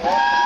Yeah.